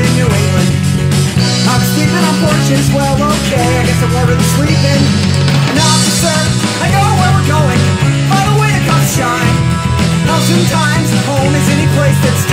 in New England. I was sleeping on porches, well, okay, I guess I'm already sleeping. An officer, I know where we're going. By the way, the cops shine. Now sometimes home is any place that's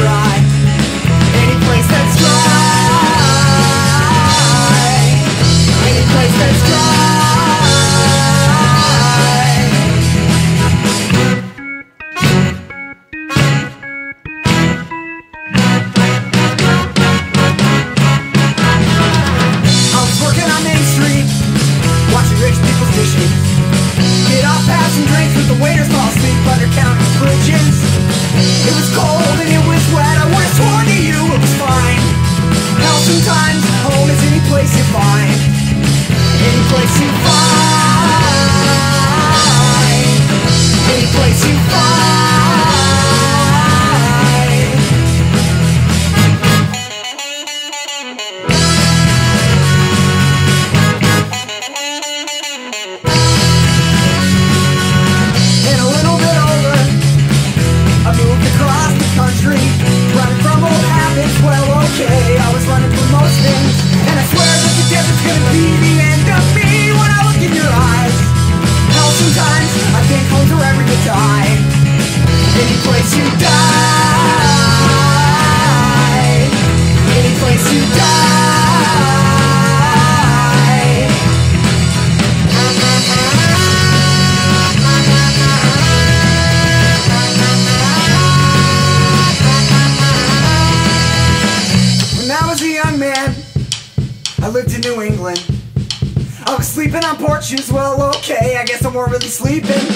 more really sleeping.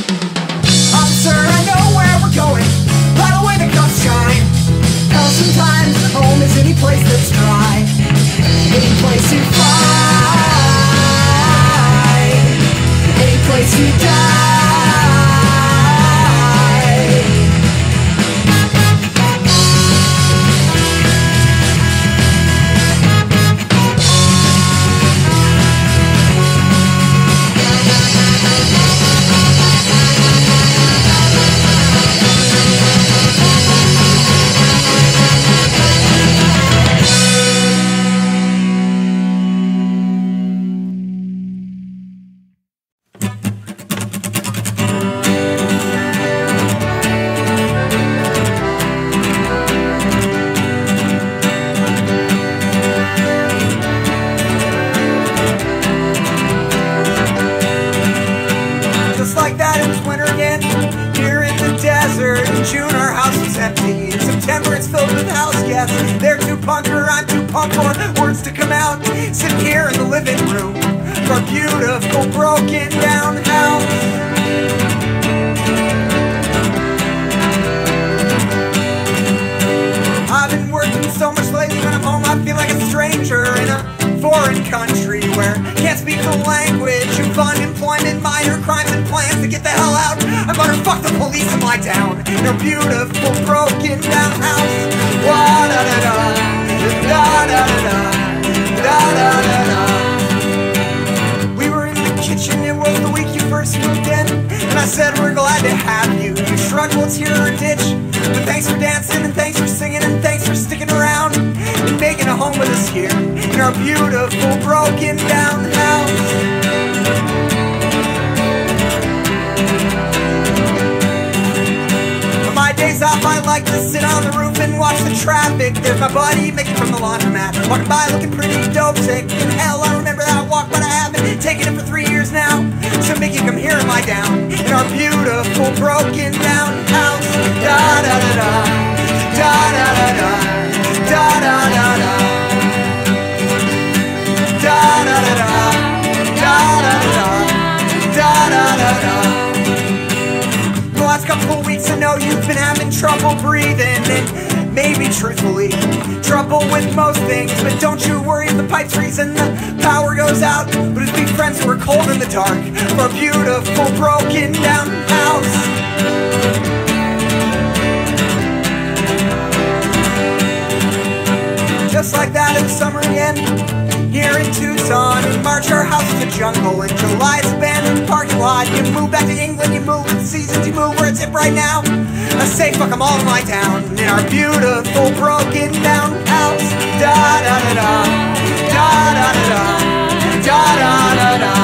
Empty. In September, it's filled with house guests. They're too punker, I'm too punk for words to come out. Sitting here in the living room of our beautiful, broken down get the hell out. I'm gonna fuck the police in my town, our beautiful, broken down house. Wa da da da, da da da da, da da da da. We were in the kitchen, it was the week you first moved in. And I said, We're glad to have you. You shrugged, here or ditch. But thanks for dancing, and thanks for singing, and thanks for sticking around and making a home with us here in our beautiful, broken down house. On my days off, I like to sit on the roof and watch the traffic. There's my buddy Mickey from the laundromat, walking by looking pretty dope sick. And hell, I remember that walk, but I haven't taken it for three years now. So Mickey, come here and lie down in our beautiful, broken down house. Da da da da, da da da da, da da da da. Da da da da, da da da da, da da da da last couple weeks, I know you've been having trouble breathing. And maybe truthfully, trouble with most things. But don't you worry if the pipes freeze and the power goes out. But his big friends who are cold in the dark for a beautiful, broken down house. just like that in the summer again. Here in Tucson, in March our house is a jungle. In July it's abandoned parking lot. You move back to England, you move with seasons, you move where it's hip right now. I say fuck them all in my town, in our beautiful broken down house. Da da da da, da da da da, da da da da.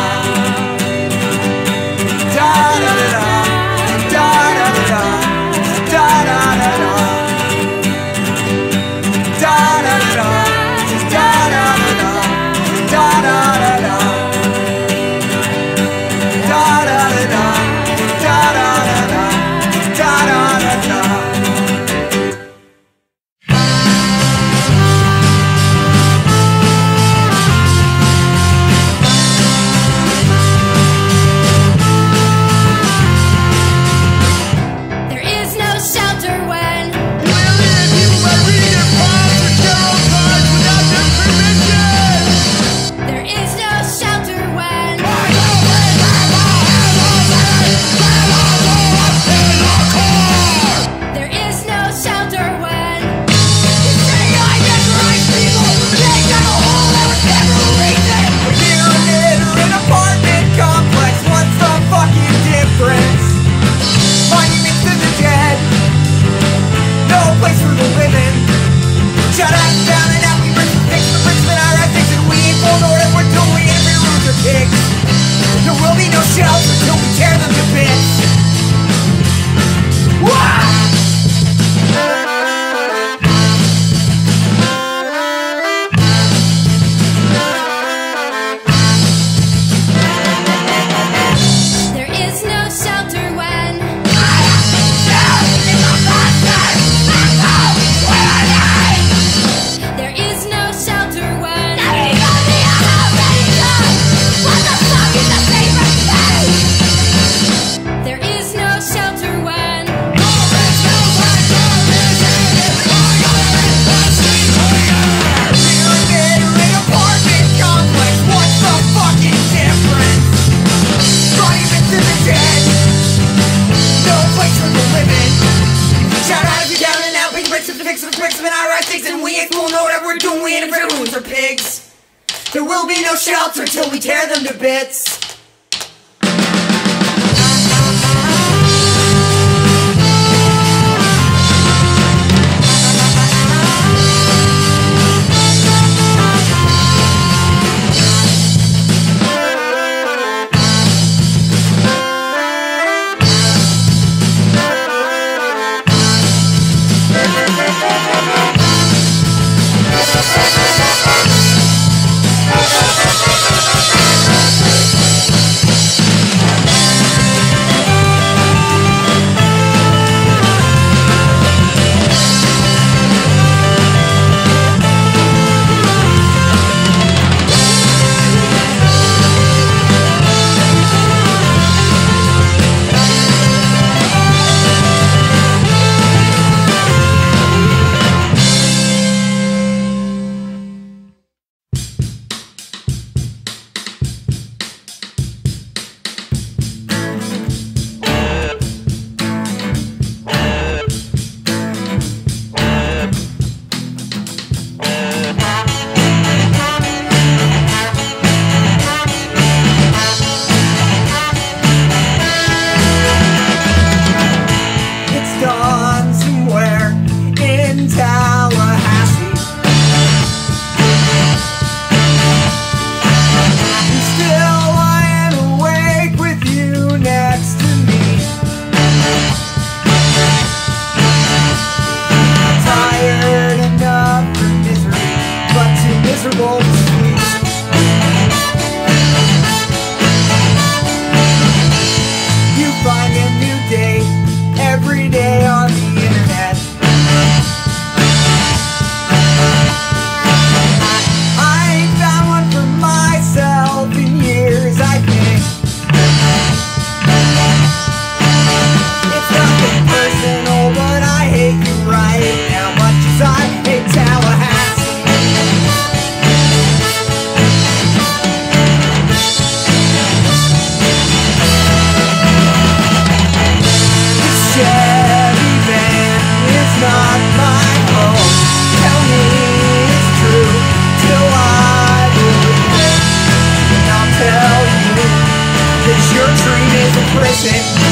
is a prison.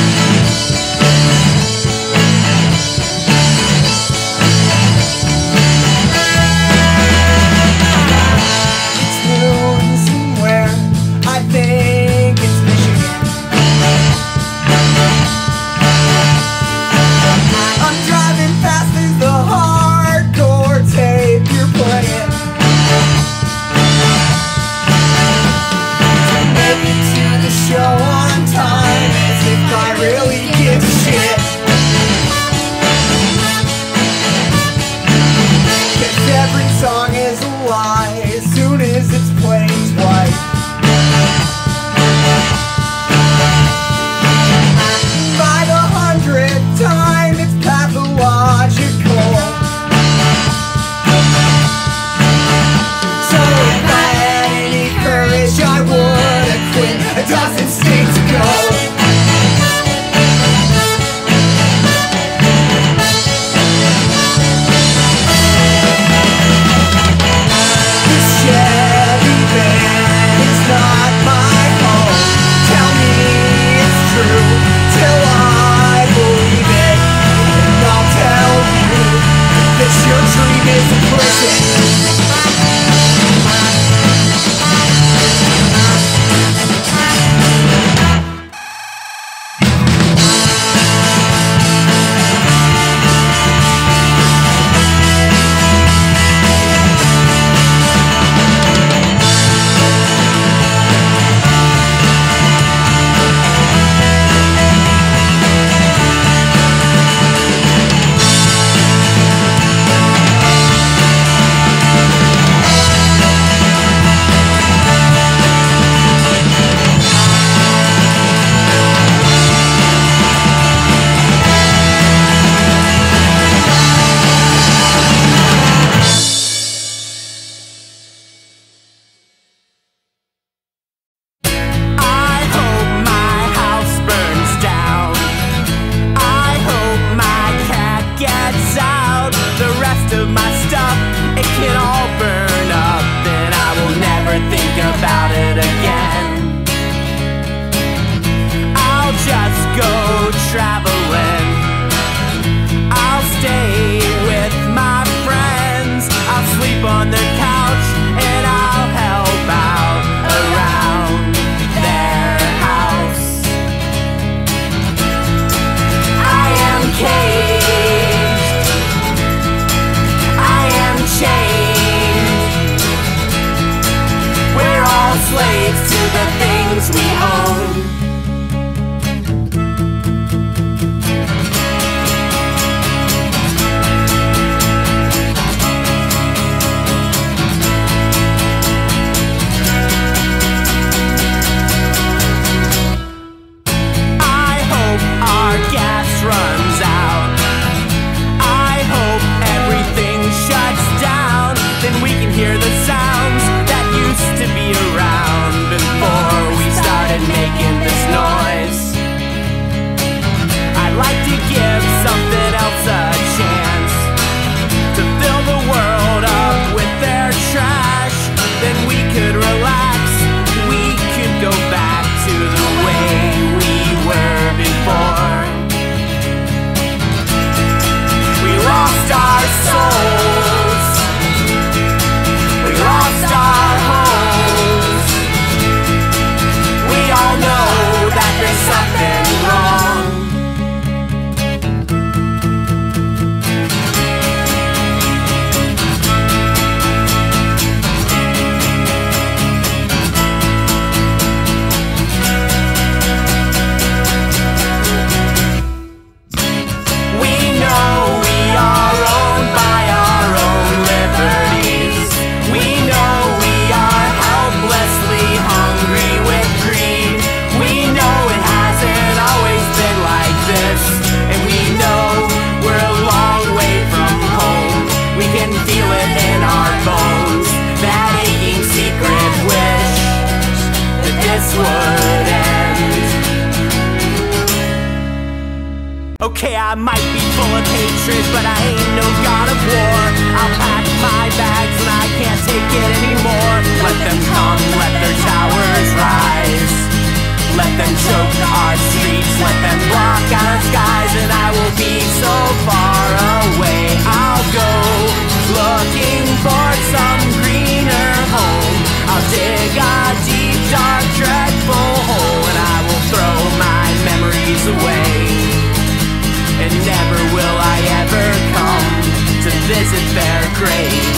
To their grave.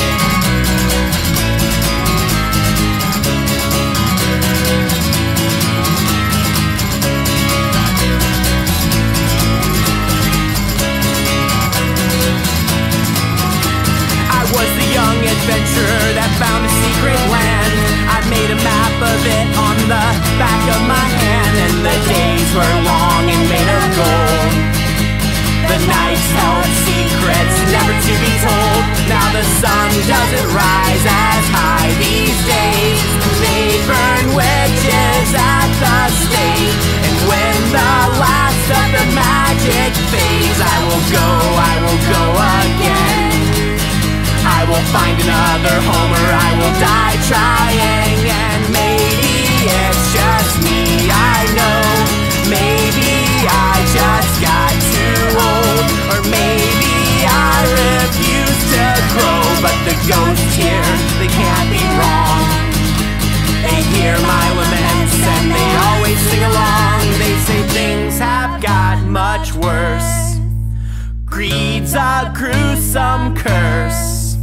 I was the young adventurer that found a secret land. I made a map of it on the back of my hand, and the days were long and made of gold. The nights held secrets never to be told. Now the sun doesn't rise as high these days. They burn witches at the stake. And when the last of the magic fades, I will go, I will go again. I will find another home or I will die trying. Ghosts here, they can't be wrong. They hear my laments and they always sing along. They say things have got much worse. Greed's a gruesome curse.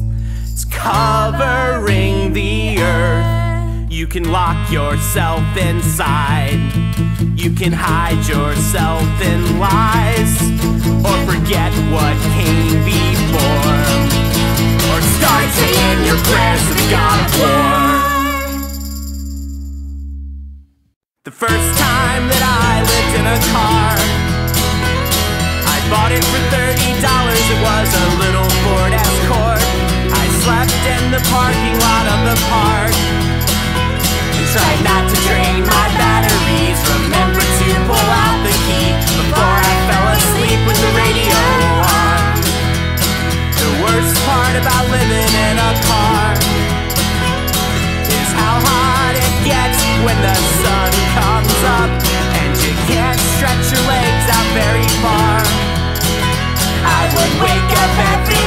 It's covering the earth. You can lock yourself inside. You can hide yourself in lies. Or forget what came before. Start saying your prayers to the God. The first time that I lived in a car, I bought it for thirty dollars. It was a little Ford Escort. I slept in the parking lot of the park and tried not to drain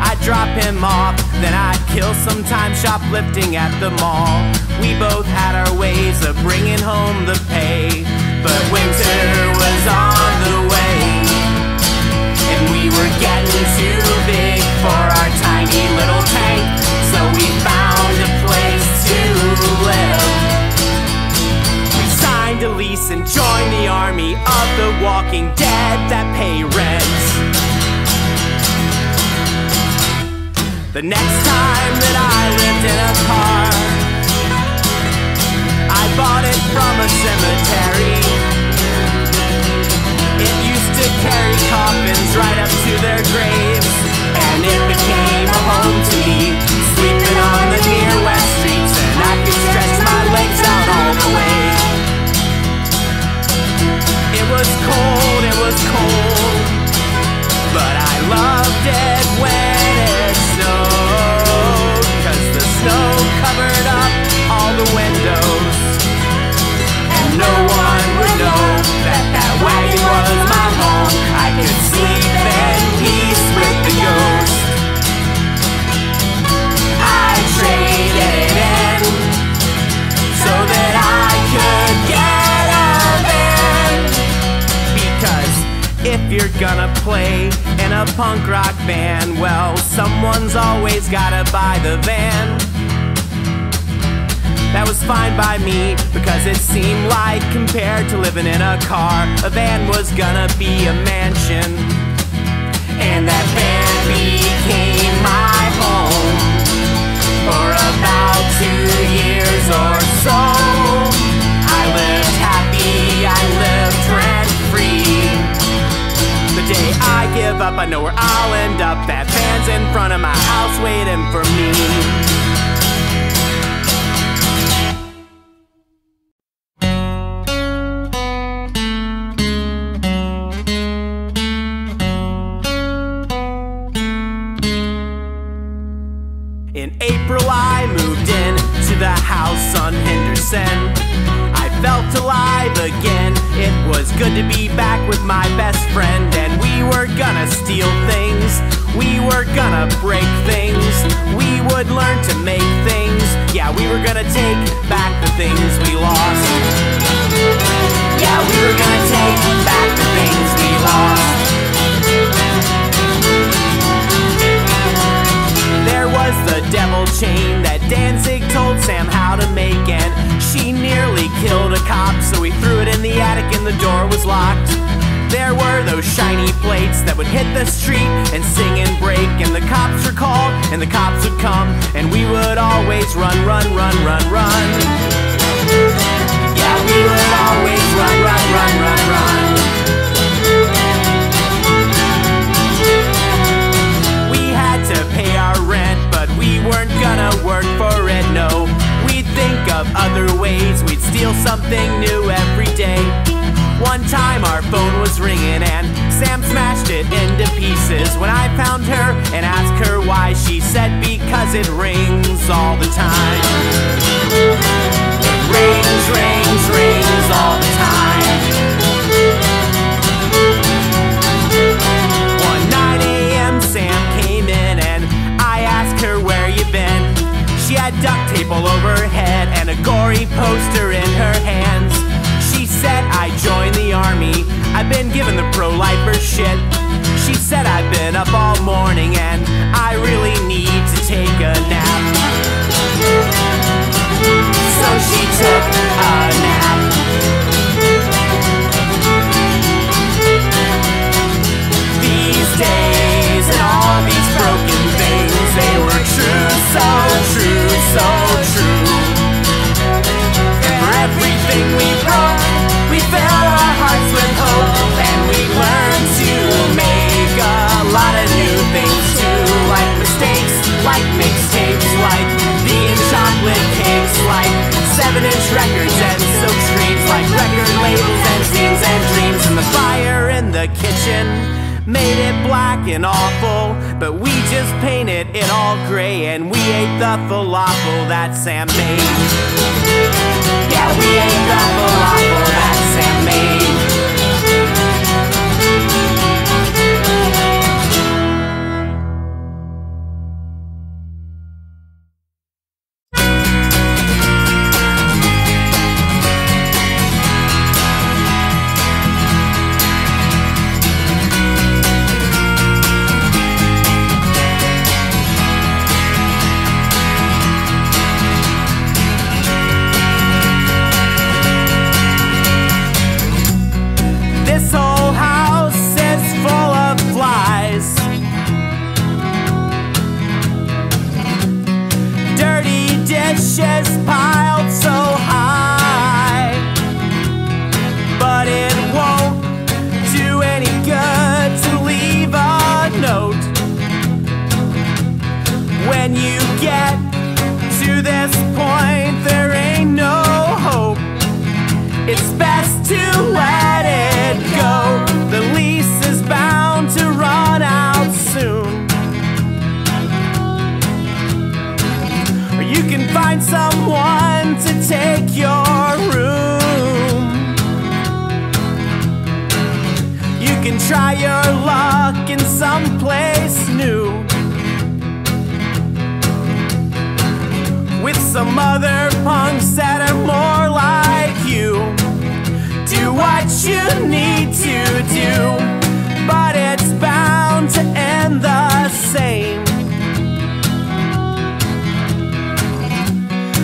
I'd drop him off, then I'd kill some time shoplifting at the mall. We both had our ways of bringing home the pay, but winter was on the way, and we were getting too big for our tiny little tank, so we found a place to live. We signed a lease and joined the army of the walking dead that pay rent. The next time that I lived in a car, I bought it from a cemetery. It used to carry coffins right up to their graves, and it became you're gonna play in a punk rock band, well, someone's always gotta buy the van. That was fine by me because it seemed like compared to living in a car, a van was gonna be a mansion. And that van became my home for about two years or so. Up, I know where I'll end up. That van's in front of my house waiting for me. Door was locked. There were those shiny plates that would hit the street and sing and break, and the cops were called, and the cops would come, and we would always run, run, run, run, run. Yeah, we would always run, run, run, run, run. We had to pay our rent, but we weren't gonna work for it, no. We'd think of other ways, we'd steal something new every day. One time our phone was ringing and Sam smashed it into pieces. When I found her and asked her why, she said because it rings all the time. Rings, rings, rings all the time. One 9 a.m. Sam came in and I asked her where you been. She had duct tape all over her head and a gory poster been given the pro-lifer shit. She said I've been up all morning and I really need to take a nap. So she took a nap. These days and all these broken things, they were true, 7-inch records and silkscreens like record labels and scenes and dreams. And the fire in the kitchen made it black and awful, but we just painted it all gray and we ate the falafel that Sam made. Yeah, we ate the falafel. Some other punks that are more like you do what you need to do, but it's bound to end the same.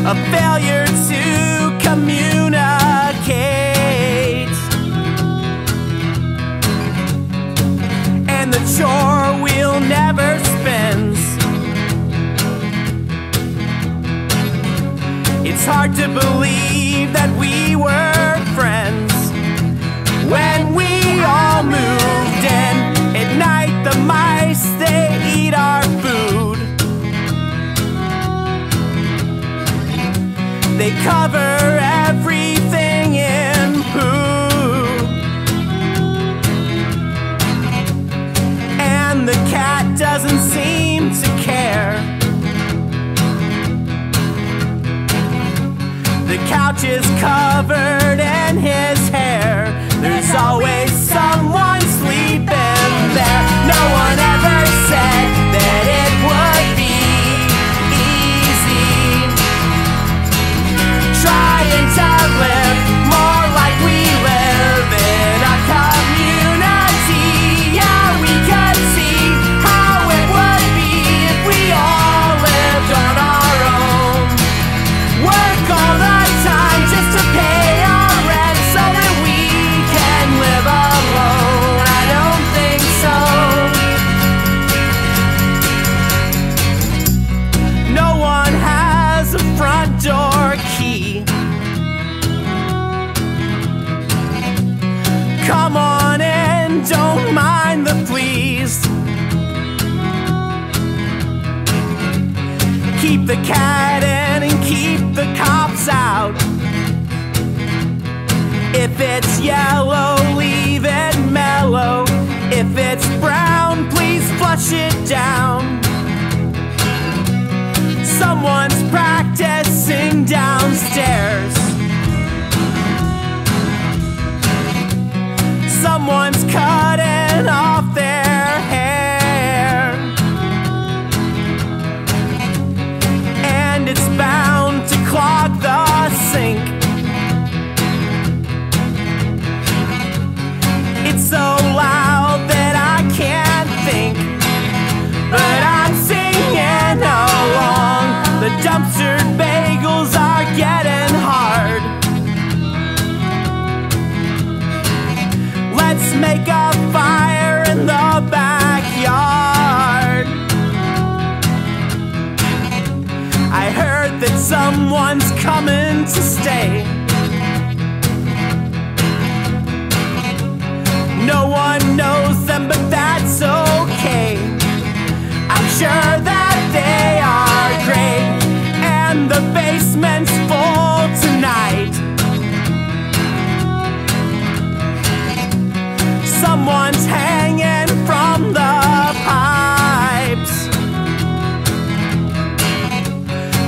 A failure to communicate, and the chore will never It's hard to believe that we were friends when we all moved in. At night, the mice they eat our food. They cover everything in poo. And the cat doesn't seem couch is covered in his hair. There's always coming to stay. No one knows them, but that's okay. I'm sure that they are great, and the basement's full tonight. Someone's hanging from the pipes.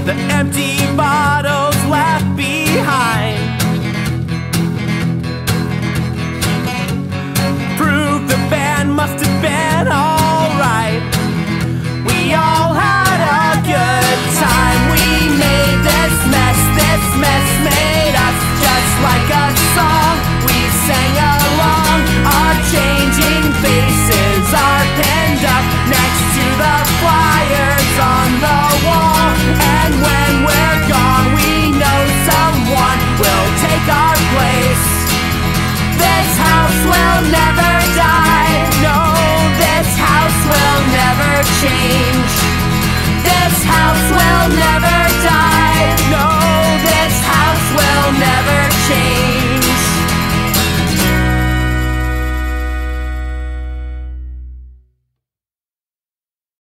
The empty bar. Hi. house will never die. No, this house will never change. This house will never die.